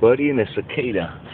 Buddy and a cicada.